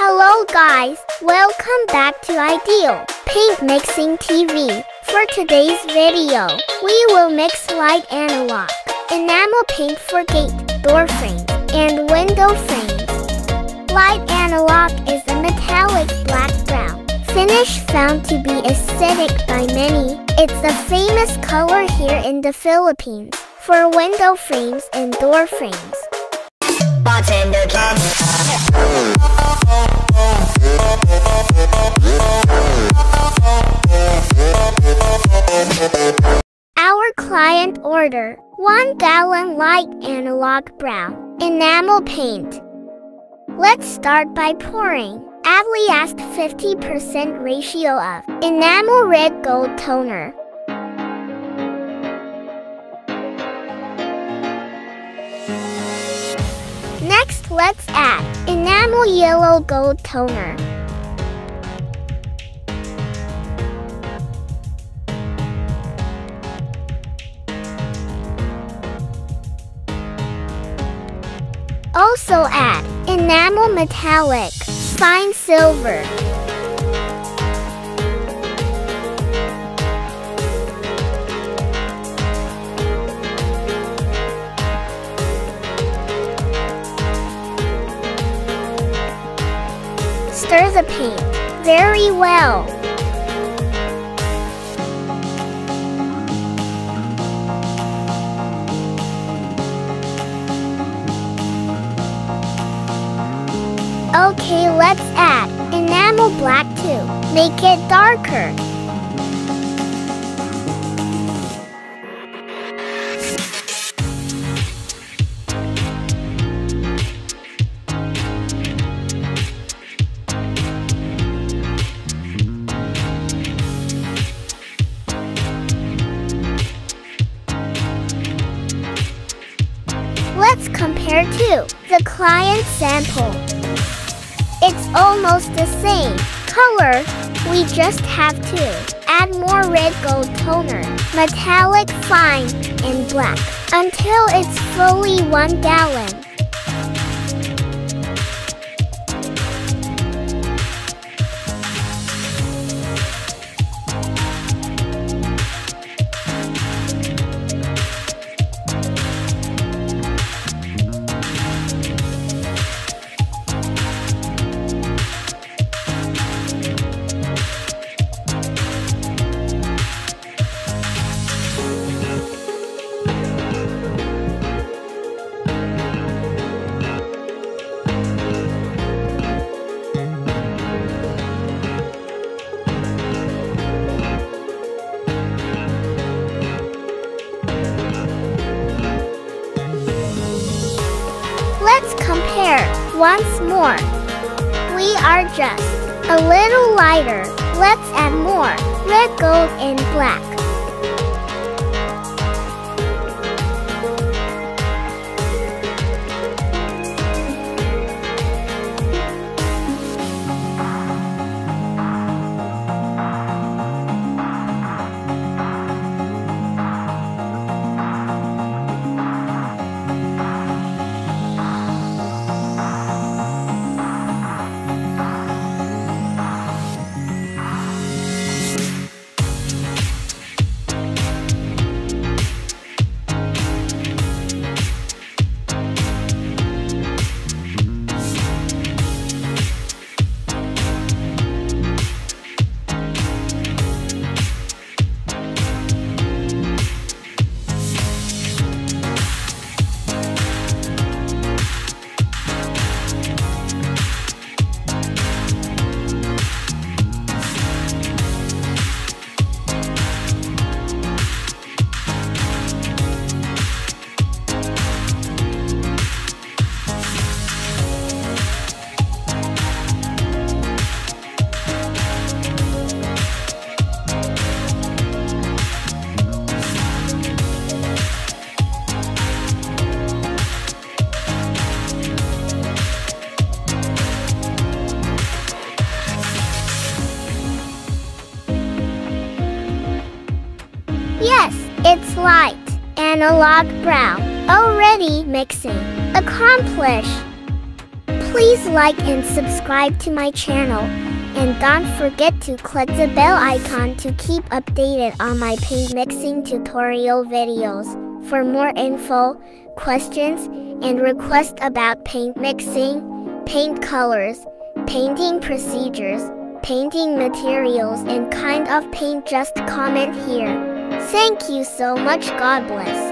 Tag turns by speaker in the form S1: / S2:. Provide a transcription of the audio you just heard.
S1: Hello guys, welcome back to Ideal Paint Mixing TV. For today's video, we will mix light analoc, enamel paint for gate, door frames, and window frames. Light analoc is a metallic black brown finish found to be aesthetic by many. It's a famous color here in the Philippines for window frames and door frames.
S2: bartender
S1: Client order 1 gallon light analoc brown enamel paint. Let's start by pouring. Adley asked 50% ratio of enamel red gold toner. Next, let's add enamel yellow gold toner. Also add enamel metallic, fine silver. Stir the paint very well. Okay, let's add enamel black too. Make it darker. Let's compare to the client sample. It's almost the same color. We just have to add more red gold toner, metallic fine, and black until it's fully one gallon. Let's compare once more. We are just a little lighter. Let's add more red gold and black. Light, analoc brown, already mixing. Accomplish. Please like and subscribe to my channel. And don't forget to click the bell icon to keep updated on my paint mixing tutorial videos. For more info, questions, and requests about paint mixing, paint colors, painting procedures, painting materials and kind of paint just comment here. Thank you so much God bless.